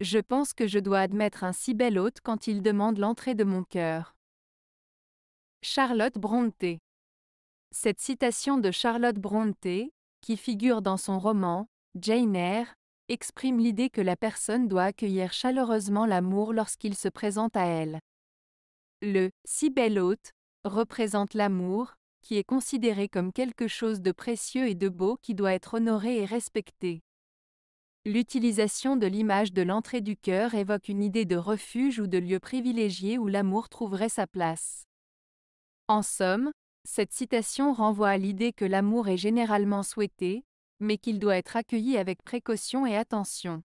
Je pense que je dois admettre un si bel hôte quand il demande l'entrée de mon cœur. Charlotte Brontë. Cette citation de Charlotte Brontë, qui figure dans son roman, Jane Eyre, exprime l'idée que la personne doit accueillir chaleureusement l'amour lorsqu'il se présente à elle. Le si bel hôte représente l'amour, qui est considéré comme quelque chose de précieux et de beau qui doit être honoré et respecté. L'utilisation de l'image de l'entrée du cœur évoque une idée de refuge ou de lieu privilégié où l'amour trouverait sa place. En somme, cette citation renvoie à l'idée que l'amour est généralement souhaité, mais qu'il doit être accueilli avec précaution et attention.